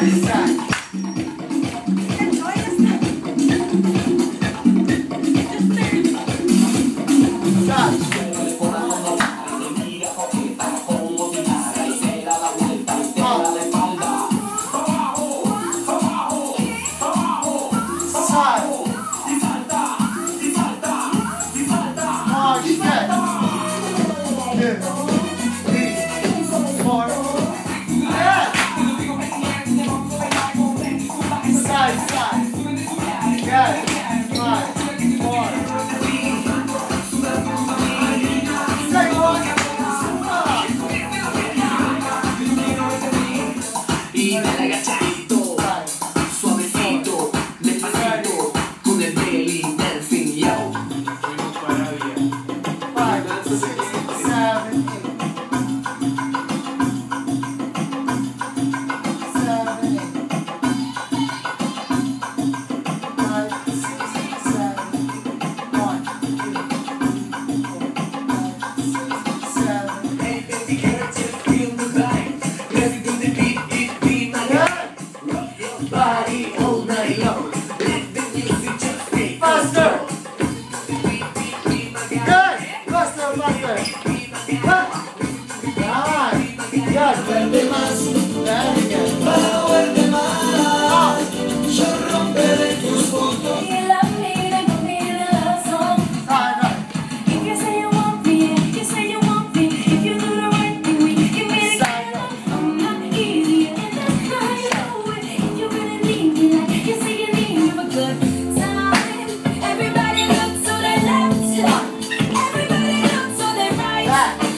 Marisa. Ah.